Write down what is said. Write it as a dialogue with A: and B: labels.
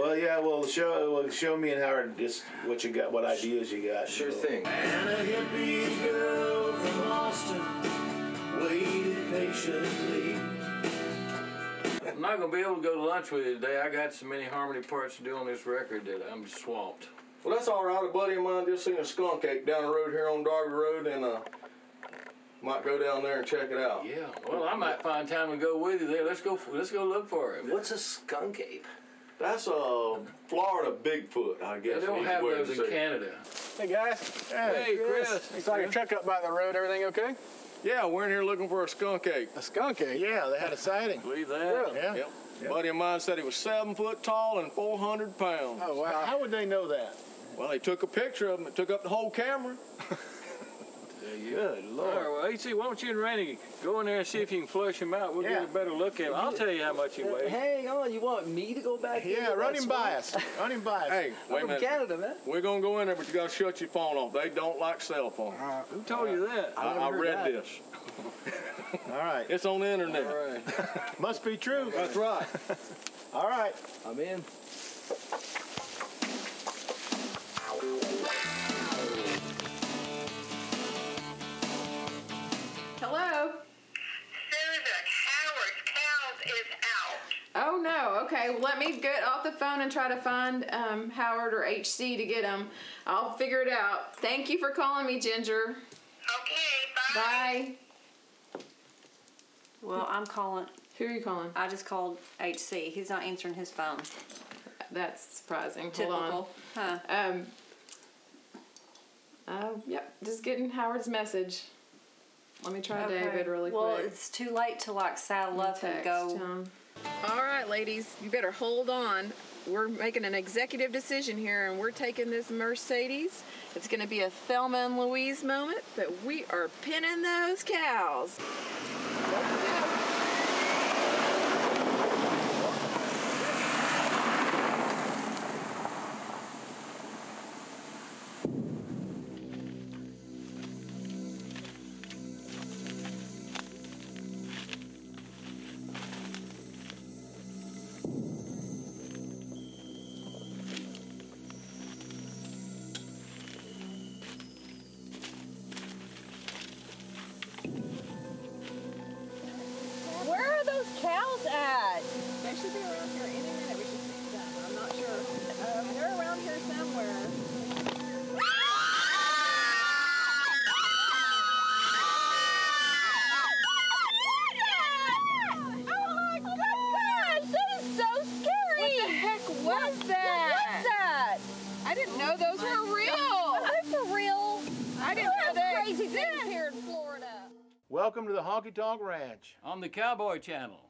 A: Well, yeah. Well, show well, show me and Howard just what you got, what ideas you got.
B: Sure thing.
A: And a hippie girl from Austin waited patiently.
C: I'm not gonna be able to go to lunch with you today. I got so many harmony parts to do on this record that I'm swamped.
B: Well, that's all right. A buddy of mine just seen a skunk ape down the road here on Darby Road, and uh, might go down there and check it out.
C: Yeah. Well, I might find time to go with you there. Let's go. Let's go look for it.
D: What's a skunk ape?
B: That's a Florida Bigfoot, I guess.
C: They don't have
B: what it
C: those in
B: says.
C: Canada.
E: Hey guys.
C: Hey, Chris.
E: Looks like a truck up by the road. Everything okay?
B: Yeah, we're in here looking for a skunk ape.
E: A skunk ape.
A: Yeah, they had a sighting.
C: Believe that?
E: Really?
A: Yeah.
B: Yep. Buddy of mine said he was seven foot tall and 400 pounds.
E: Oh wow.
A: How would they know that?
B: Well, they took a picture of him. It took up the whole camera.
A: Good
C: All right, well, AC, why don't you and Randy go in there and see if you can flush him out? We'll
A: Yeah.
C: get a better look at him. I'll tell you how much he weighs.
D: Hang on, oh, you want me to go back? In?
A: Yeah,
D: into
A: run him by us. Run him by us.
B: Hey,
D: I'm
B: wait a
D: from
B: minute.
D: Canada, man.
B: We're gonna go in there, but you gotta shut your phone off. They don't like cell phones.
C: Uh, who told you that?
B: I,
D: never
B: I read
D: that.
B: this.
A: All right.
B: It's on the internet.
C: All right.
A: Must be true.
B: That's right.
A: All right.
D: I'm in.
F: Okay, well, let me get off the phone and try to find um, Howard or HC to get him. I'll figure it out. Thank you for calling me, Ginger.
G: Okay, bye.
F: Bye.
H: Well, I'm calling.
F: Who are you calling?
H: I just called HC. He's not answering his phone.
F: That's surprising.
H: Typical.
F: Hold
H: Huh.
F: on. Um. Oh, yep. Just getting Howard's message. Let me try
H: Okay.
F: David really
H: well,
F: quick.
H: it's too late to like saddle up and go.
F: him. All right, ladies, you better hold on. We're making an executive decision here, and we're taking this Mercedes. It's going to be a Thelma and Louise moment, but we are pinning those cows. Cows at? They should be around here any minute. We should see them. I'm not sure. Um, they're around here somewhere. Oh my gosh, that is so scary! What the heck was that? What was that? I didn't know those were real. They're for real. I didn't know that crazy things here in Florida.
A: Welcome to the Honky Tonk Ranch.
C: On the Cowboy Channel.